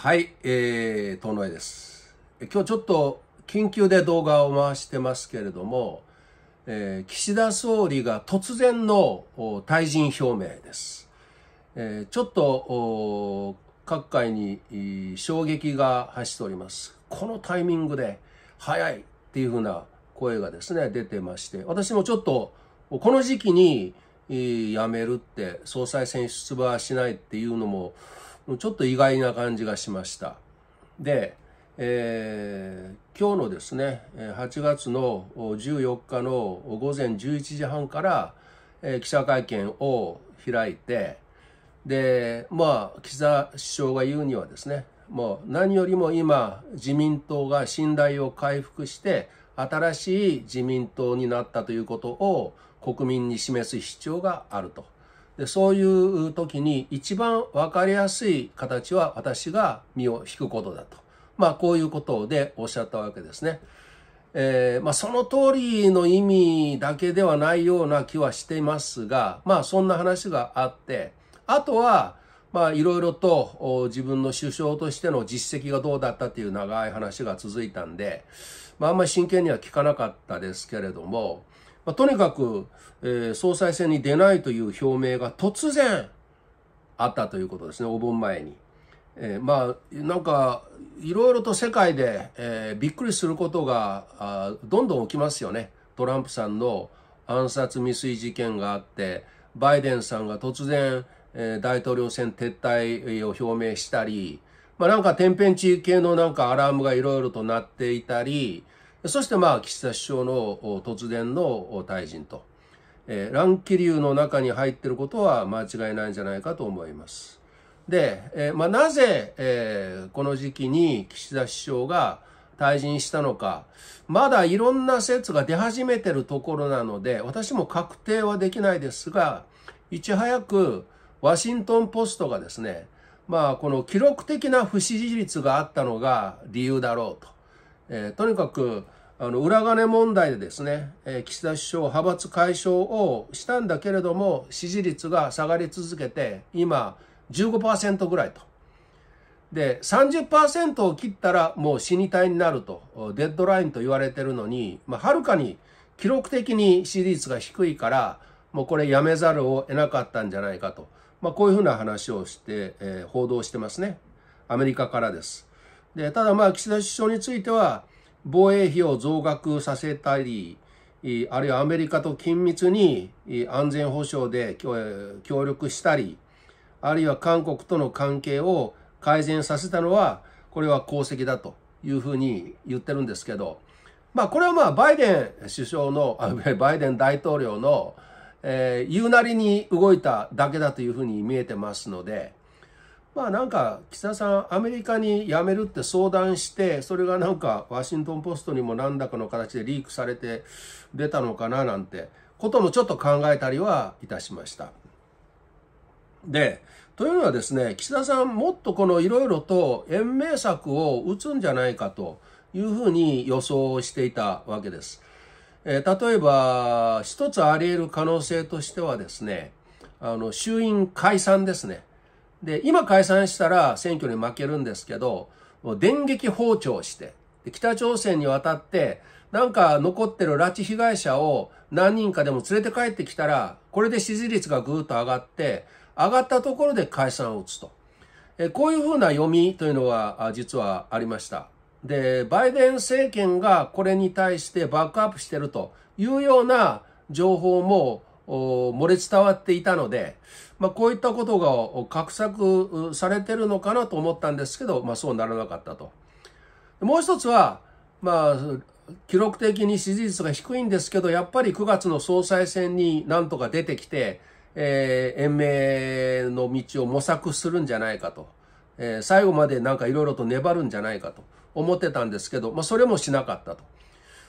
はい、えー、遠野です。今日ちょっと緊急で動画を回してますけれども、えー、岸田総理が突然の退陣表明です。えー、ちょっと各界に衝撃が走っております。このタイミングで早いっていうふうな声がですね、出てまして、私もちょっとこの時期に辞めるって総裁選出馬しないっていうのもちょっと意外な感じがしました。で、えー、今日のですね、8月の14日の午前11時半から、えー、記者会見を開いて、で、まあ、岸田首相が言うにはですね、もう何よりも今、自民党が信頼を回復して、新しい自民党になったということを国民に示す必要があると。でそういう時に一番分かりやすい形は私が身を引くことだと。まあこういうことでおっしゃったわけですね。えー、まあその通りの意味だけではないような気はしていますが、まあそんな話があって、あとは、まあいろいろと自分の首相としての実績がどうだったっていう長い話が続いたんで、まああんまり真剣には聞かなかったですけれども、まあ、とにかく、えー、総裁選に出ないという表明が突然あったということですね、お盆前に。えー、まあ、なんか、いろいろと世界で、えー、びっくりすることがあどんどん起きますよね。トランプさんの暗殺未遂事件があって、バイデンさんが突然、えー、大統領選撤退を表明したり、まあなんか天変地異系のなんかアラームがいろいろと鳴っていたり、そしてまあ岸田首相の突然の退陣と、えー、乱気流の中に入っていることは間違いないんじゃないかと思います。で、えー、まあ、なぜ、えー、この時期に岸田首相が退陣したのか、まだいろんな説が出始めてるところなので、私も確定はできないですが、いち早くワシントンポストがですね、まあこの記録的な不支持率があったのが理由だろうと。えー、とにかくあの裏金問題でですね、えー、岸田首相派閥解消をしたんだけれども支持率が下がり続けて今15%ぐらいと。で30%を切ったらもう死に体になるとデッドラインと言われてるのに、まあ、はるかに記録的に支持率が低いからもうこれやめざるを得なかったんじゃないかと、まあ、こういうふうな話をして、えー、報道してますねアメリカからです。で、ただまあ岸田首相については、防衛費を増額させたり、あるいはアメリカと緊密に安全保障で協力したり、あるいは韓国との関係を改善させたのは、これは功績だというふうに言ってるんですけど、まあこれはまあバイデン首相の、バイデン大統領の、えー、言うなりに動いただけだというふうに見えてますので、まあなんか岸田さんアメリカに辞めるって相談してそれがなんかワシントン・ポストにも何らかの形でリークされて出たのかななんてこともちょっと考えたりはいたしました。でというのはですね岸田さんもっとこのいろいろと延命策を打つんじゃないかというふうに予想していたわけです。えー、例えば一つあり得る可能性としてはですねあの衆院解散ですね。で、今解散したら選挙に負けるんですけど、もう電撃訪朝して、北朝鮮に渡って、なんか残ってる拉致被害者を何人かでも連れて帰ってきたら、これで支持率がぐーっと上がって、上がったところで解散を打つと。えこういうふうな読みというのは実はありました。で、バイデン政権がこれに対してバックアップしてるというような情報も漏れ伝わっていたので、まあ、こういったことが画策されてるのかなと思ったんですけど、まあ、そうならなかったと。もう一つは、まあ、記録的に支持率が低いんですけど、やっぱり9月の総裁選になんとか出てきて、えー、延命の道を模索するんじゃないかと。えー、最後までなんかいろいろと粘るんじゃないかと思ってたんですけど、まあ、それもしなかったと。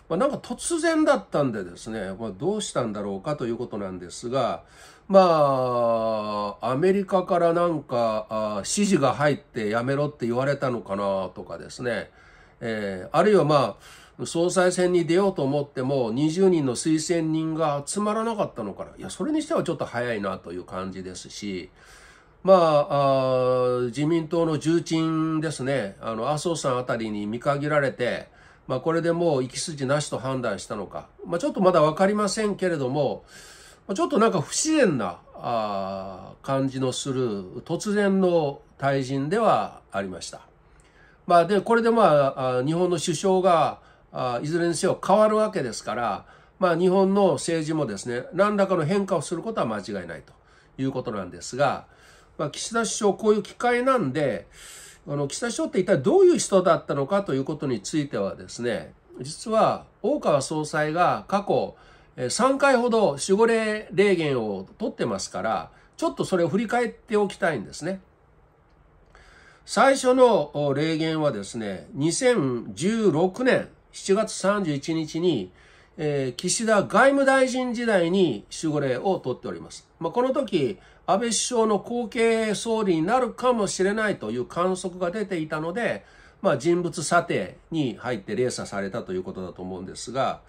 まあ、なんか突然だったんでですね、まあ、どうしたんだろうかということなんですが、まあ、アメリカからなんかあ指示が入ってやめろって言われたのかなとかですね、えー、あるいはまあ、総裁選に出ようと思っても20人の推薦人が集まらなかったのかな。いや、それにしてはちょっと早いなという感じですし、まあ、あ自民党の重鎮ですね、あの、麻生さんあたりに見限られて、まあ、これでもう行き筋なしと判断したのか、まあ、ちょっとまだわかりませんけれども、ちょっとなんか不自然なあ感じのする突然の退陣ではありました。まあ、で、これでまあ、日本の首相があいずれにせよ変わるわけですから、まあ、日本の政治もですね、何らかの変化をすることは間違いないということなんですが、まあ、岸田首相、こういう機会なんで、あの岸田首相って一体どういう人だったのかということについてはですね、実は大川総裁が過去3回ほど守護霊霊言を取ってますから、ちょっとそれを振り返っておきたいんですね。最初の霊言はですね、2016年7月31日に、えー、岸田外務大臣時代に守護霊を取っております。まあ、この時、安倍首相の後継総理になるかもしれないという観測が出ていたので、まあ、人物査定に入って霊査されたということだと思うんですが、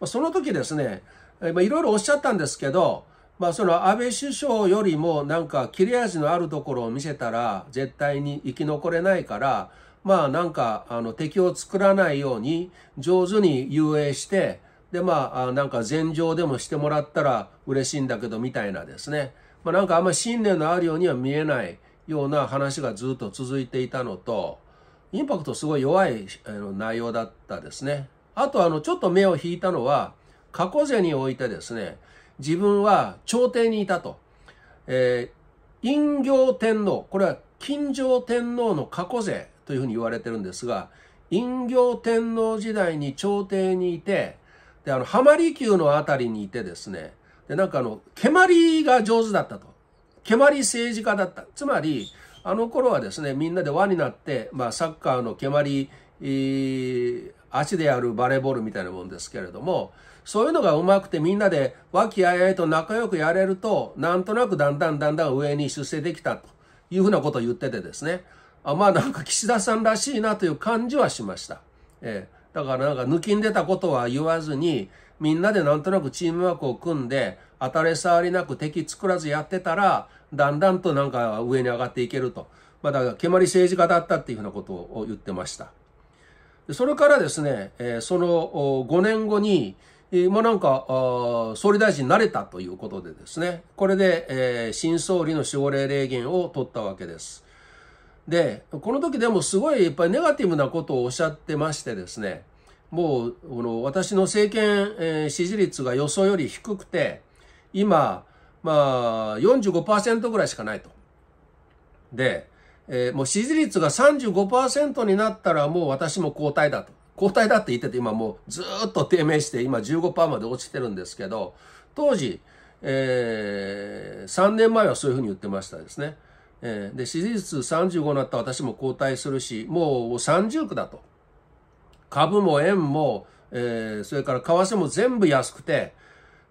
まあ、その時ですね、ま、いろいろおっしゃったんですけど、まあ、その安倍首相よりもなんか切れ味のあるところを見せたら絶対に生き残れないから、まあなんかあの敵を作らないように上手に遊泳して、でまあなんか禅情でもしてもらったら嬉しいんだけどみたいなですね。まあ、なんかあんまり信念のあるようには見えないような話がずっと続いていたのと、インパクトすごい弱い内容だったですね。あとあの、ちょっと目を引いたのは、過去世においてですね、自分は朝廷にいたと。えー、陰行天皇、これは金城天皇の過去世というふうに言われてるんですが、陰行天皇時代に朝廷にいて、で、あの、浜離宮のあたりにいてですね、で、なんかあの、蹴鞠が上手だったと。蹴鞠政治家だった。つまり、あの頃はですね、みんなで輪になって、まあ、サッカーの蹴鞠、え足でやるバレーボールみたいなもんですけれども、そういうのがうまくてみんなで和気あいあいと仲良くやれると、なんとなくだんだんだんだん上に出世できたというふうなことを言っててですね、あまあなんか岸田さんらしいなという感じはしました。えー、だからなんか抜きんでたことは言わずに、みんなでなんとなくチームワークを組んで、当たり障りなく敵作らずやってたら、だんだんとなんか上に上がっていけると。まあ、だから、蹴鞠政治家だったっていうふうなことを言ってました。それからですね、その5年後に、もうなんか、総理大臣になれたということでですね、これで、新総理の守護霊霊言を取ったわけです。で、この時でもすごいやっぱりネガティブなことをおっしゃってましてですね、もう、この私の政権、えー、支持率が予想より低くて、今、まあ、45%ぐらいしかないと。で、えー、もう支持率が35%になったらもう私も交代だと。交代だって言ってて今もうずっと低迷して今15%まで落ちてるんですけど、当時、えー、3年前はそういうふうに言ってましたですね。えー、で、支持率35になった私も交代するし、もう30区だと。株も円も、えー、それから為替も全部安くて、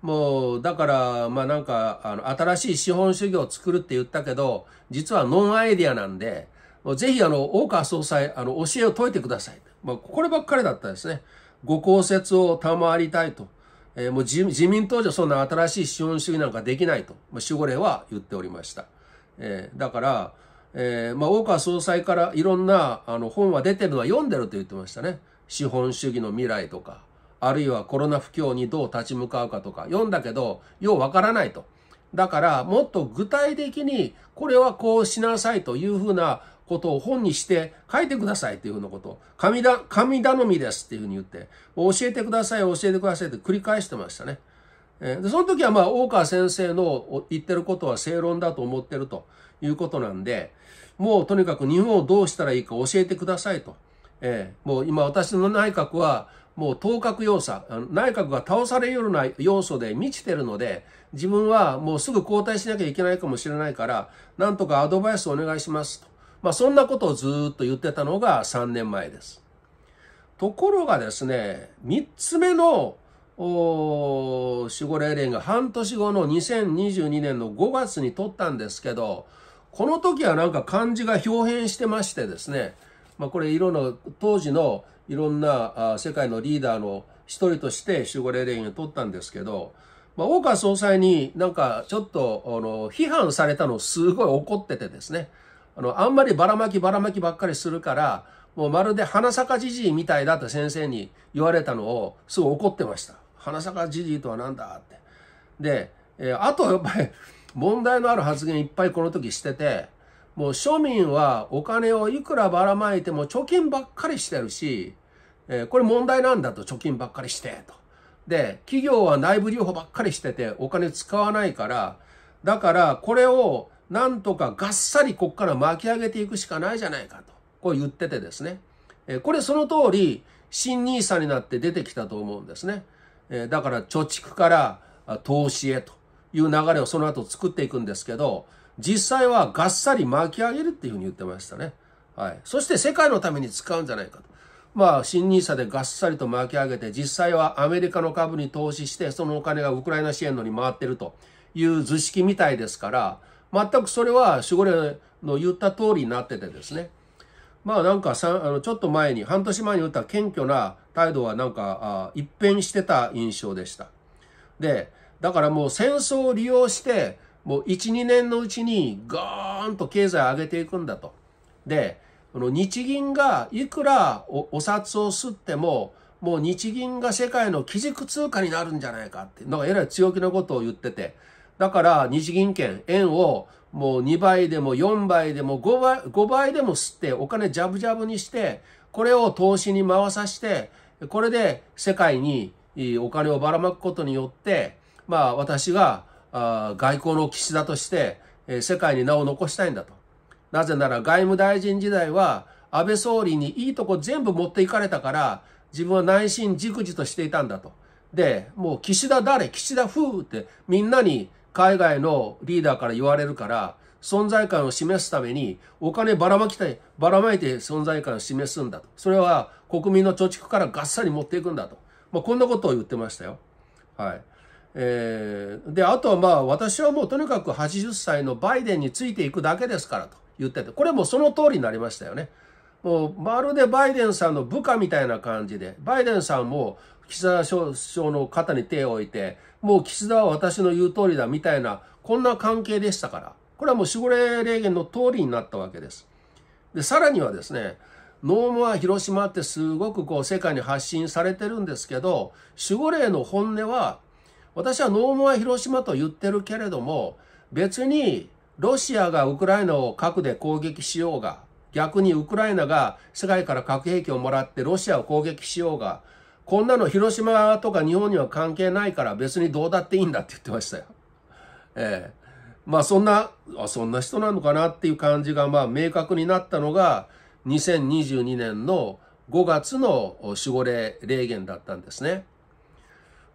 もう、だから、まあなんか、あの、新しい資本主義を作るって言ったけど、実はノンアイディアなんで、ぜひあの、大川総裁、あの、教えを解いてください。まあ、こればっかりだったですね。ご公説を賜りたいと。えー、もう自自民党じゃそんな新しい資本主義なんかできないと、まあ、守護霊は言っておりました。えー、だから、えー、まあ、大川総裁からいろんなあの本は出てるのは読んでると言ってましたね。資本主義の未来とか、あるいはコロナ不況にどう立ち向かうかとか、読んだけど、ようわからないと。だから、もっと具体的に、これはこうしなさいというふうなことを本にして書いてくださいというふうなことを、神だ、神頼みですっていうふうに言って、教えてください、教えてくださいって繰り返してましたね。えでその時はまあ、大川先生の言ってることは正論だと思ってるということなんで、もうとにかく日本をどうしたらいいか教えてくださいと。えー、もう今私の内閣はもう当確要素、内閣が倒されるような要素で満ちてるので、自分はもうすぐ交代しなきゃいけないかもしれないから、なんとかアドバイスお願いしますと。まあそんなことをずっと言ってたのが3年前です。ところがですね、3つ目のお守護霊連が半年後の2022年の5月に取ったんですけど、この時はなんか漢字が表変してましてですね、まあ、これいろんな当時のいろんな世界のリーダーの一人として守護霊霊を取ったんですけど、まあ、大川総裁になんかちょっとあの批判されたのすごい怒っててですねあのあんまりばらまきばらまきばっかりするからもうまるで花坂じじいみたいだって先生に言われたのをすごい怒ってました。花坂じじいとは何だってで、えー、あとやっぱり問題のある発言いっぱいこの時しててもう庶民はお金をいくらばらまいても貯金ばっかりしてるし、えー、これ問題なんだと貯金ばっかりしてとで、企業は内部留保ばっかりしててお金使わないから、だからこれをなんとかがっさりこっから巻き上げていくしかないじゃないかと、こう言っててですねえ。これその通り、新 nisa になって出てきたと思うんですね。えだから貯蓄から投資へという流れをその後作っていくんですけど、実際はがっさり巻き上げるっていうふうに言ってましたね。はい。そして世界のために使うんじゃないかと。まあ、新 nisa でがっさりと巻き上げて、実際はアメリカの株に投資して、そのお金がウクライナ支援のに回ってるという図式みたいですから、全くそれは守護霊の言った通りになっててですね。まあなんかさあのちょっと前に、半年前に言った謙虚な態度はなんかあ一変してた印象でした。で、だからもう戦争を利用して、もう1、2年のうちにガーンと経済を上げていくんだと。で、この日銀がいくらお札を吸っても、もう日銀が世界の基軸通貨になるんじゃないかって、なんかえらい強気なことを言ってて、だから日銀券、円をもう2倍でも4倍でも5倍 ,5 倍でも吸ってお金ジャブジャブにして、これを投資に回させて、これで世界にお金をばらまくことによって、まあ私が外交の岸田として世界に名を残したいんだと。なぜなら外務大臣時代は安倍総理にいいとこ全部持っていかれたから自分は内心じくじとしていたんだと。で、もう岸田誰？岸田風ってみんなに海外のリーダーから言われるから存在感を示すためにお金ばらまきたい、ばらまいて存在感を示すんだと。それは国民の貯蓄からがっさり持っていくんだと。まあ、こんなことを言ってましたよ。はい。えー、で、あとはまあ私はもうとにかく80歳のバイデンについていくだけですからと。言ってて、これもその通りになりましたよね。もうまるでバイデンさんの部下みたいな感じで、バイデンさんも岸田首相の肩に手を置いて、もう岸田は私の言う通りだみたいな、こんな関係でしたから、これはもう守護霊霊言の通りになったわけです。で、さらにはですね、ノームは広島ってすごくこう世界に発信されてるんですけど、守護霊の本音は、私はノームは広島と言ってるけれども、別にロシアがウクライナを核で攻撃しようが、逆にウクライナが世界から核兵器をもらってロシアを攻撃しようが、こんなの広島とか日本には関係ないから別にどうだっていいんだって言ってましたよ。ええまあそんな、あそんな人なのかなっていう感じがまあ明確になったのが2022年の5月の守護霊霊言だったんですね。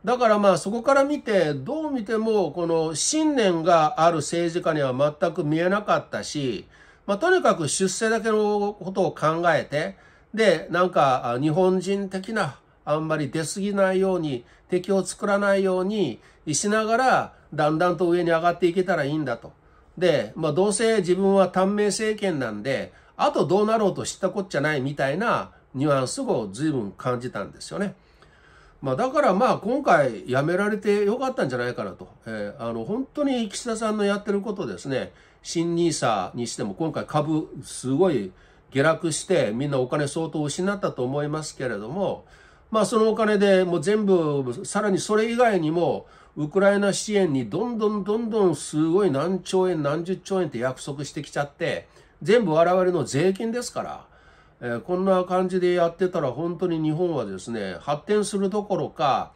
だからまあそこから見てどう見てもこの信念がある政治家には全く見えなかったし、まあ、とにかく出世だけのことを考えてでなんか日本人的なあんまり出過ぎないように敵を作らないようにしながらだんだんと上に上がっていけたらいいんだと。で、まあ、どうせ自分は短命政権なんであとどうなろうと知ったこっちゃないみたいなニュアンスを随分感じたんですよね。まあ、だからまあ今回辞められてよかったんじゃないかなと。えー、あの本当に岸田さんのやってることですね、新 nisa にしても今回株すごい下落してみんなお金相当失ったと思いますけれども、まあそのお金でもう全部、さらにそれ以外にも、ウクライナ支援にどんどんどんどんすごい何兆円何十兆円って約束してきちゃって、全部我々の税金ですから、えー、こんな感じでやってたら本当に日本はですね、発展するどころか、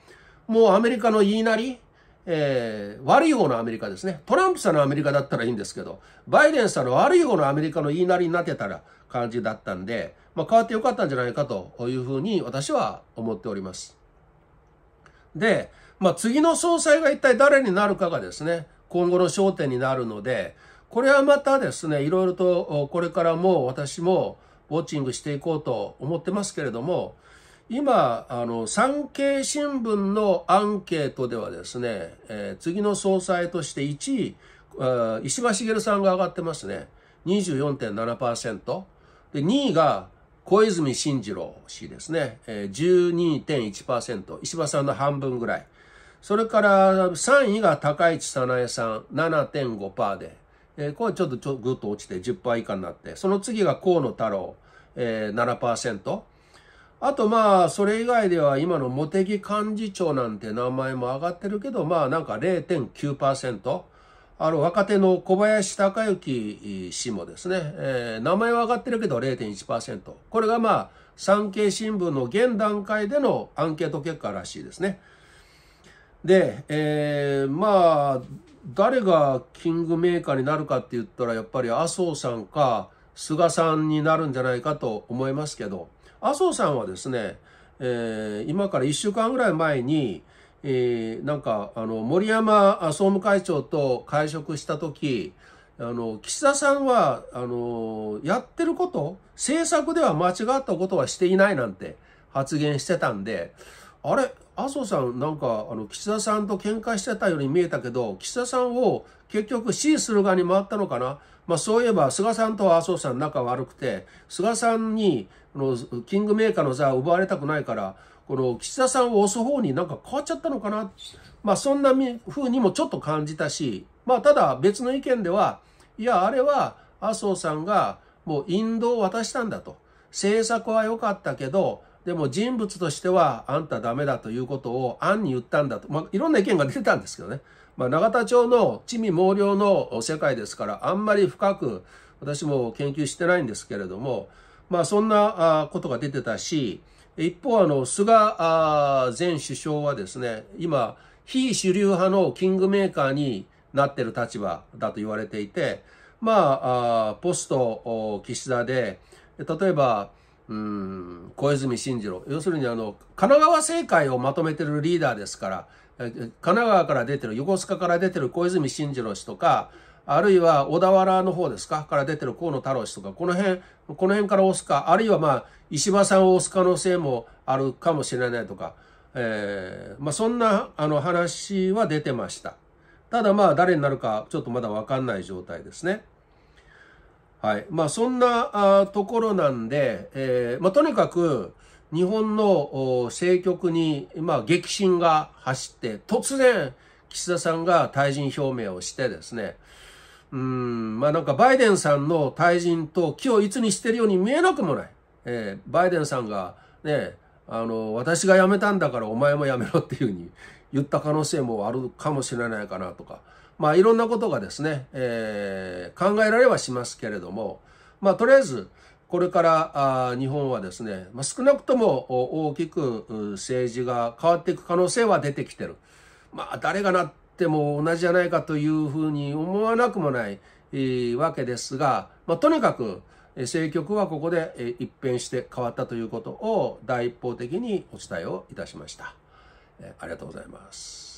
もうアメリカの言いなり、えー、悪い方のアメリカですね。トランプさんのアメリカだったらいいんですけど、バイデンさんの悪い方のアメリカの言いなりになってたら感じだったんで、まあ、変わってよかったんじゃないかというふうに私は思っております。で、まあ、次の総裁が一体誰になるかがですね、今後の焦点になるので、これはまたですね、いろいろとこれからも私もウォッチングしていこうと思ってますけれども、今、あの、産経新聞のアンケートではですね、えー、次の総裁として1位、石破茂さんが上がってますね。24.7%。で、2位が小泉進次郎氏ですね。えー、12.1%。石破さんの半分ぐらい。それから3位が高市早苗さん7.5%で、えー、これちょっとちょぐっと落ちて10%以下になって、その次が河野太郎、えー、7%。あとまあ、それ以外では今の茂木幹事長なんて名前も上がってるけど、まあなんか0.9%。あの、若手の小林隆之氏もですね、えー、名前は上がってるけど0.1%。これがまあ、産経新聞の現段階でのアンケート結果らしいですね。で、えー、まあ、誰がキングメーカーになるかって言ったら、やっぱり麻生さんか菅さんになるんじゃないかと思いますけど、麻生さんはですね、えー、今から1週間ぐらい前に、えー、なんか、あの、森山総務会長と会食したとき、あの、岸田さんは、あの、やってること、政策では間違ったことはしていないなんて発言してたんで、あれ、麻生さんなんか、あの、岸田さんと喧嘩してたように見えたけど、岸田さんを結局支持する側に回ったのかな？まあそういえば、菅さんと麻生さん仲悪くて、菅さんに、この、キングメーカーの座を奪われたくないから、この岸田さんを押す方になんか変わっちゃったのかな？まあそんな風にもちょっと感じたし、まあただ別の意見では、いや、あれは麻生さんがもう引導を渡したんだと。政策は良かったけど、でも人物としてはあんたダメだということを暗に言ったんだと。まあいろんな意見が出てたんですけどね。まあ永田町の地味猛量の世界ですから、あんまり深く私も研究してないんですけれども、まあそんなことが出てたし、一方、あの、菅前首相はですね、今、非主流派のキングメーカーになってる立場だと言われていて、まあ、ポスト岸田で、例えば、うん、小泉進次郎。要するに、あの、神奈川政界をまとめてるリーダーですから、神奈川から出てる、横須賀から出てる小泉進次郎氏とか、あるいは小田原の方ですかから出てる河野太郎氏とか、この辺、この辺から押すか、あるいはまあ、石破さんを押す可能性もあるかもしれないとか、えー、まあそんなあの話は出てました。ただまあ誰になるかちょっとまだわかんない状態ですね。はい。まあそんなあところなんで、えー、まあとにかく日本の政局に、まあ激震が走って、突然岸田さんが退陣表明をしてですね、うん、まあなんかバイデンさんの退陣と気をいつにしてるように見えなくもない。えー、バイデンさんがね、あの、私が辞めたんだからお前も辞めろっていうふうに言った可能性もあるかもしれないかなとか、まあいろんなことがですね、えー、考えられはしますけれども、まあとりあえず、これからあ日本はですね、まあ、少なくとも大きく政治が変わっていく可能性は出てきてる。まあ誰がなっても同じじゃないかというふうに思わなくもない、わけですが、まあ、とにかく政局はここで一変して変わったということを第一方的にお伝えをいたしました。ありがとうございます。